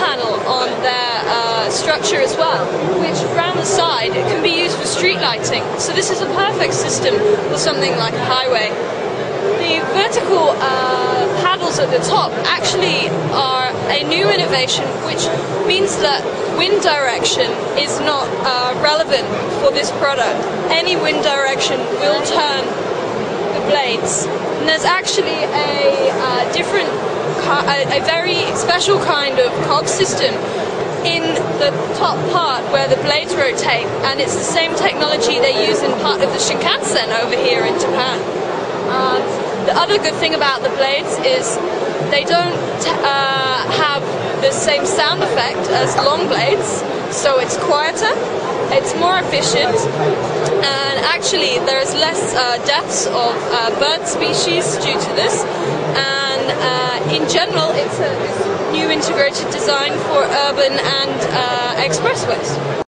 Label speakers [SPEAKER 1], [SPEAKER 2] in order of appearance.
[SPEAKER 1] panel on their uh, structure as well, which around the side can be used for street lighting. So this is a perfect system for something like a highway. The vertical uh, paddles at the top actually are a new innovation, which means that wind direction is not uh, relevant for this product. Any wind direction will turn the blades. And there's actually a uh, different, a, a very special kind of cog system in the top part where the blades rotate, and it's the same technology they use in part of the Shinkansen over here in Japan. Uh, the other good thing about the blades is they don't uh, have the same sound effect as long blades, so it's quieter, it's more efficient, and actually there's less uh, deaths of uh, bird species due to this. General, it's a, it's a new integrated design for urban and uh, expressways.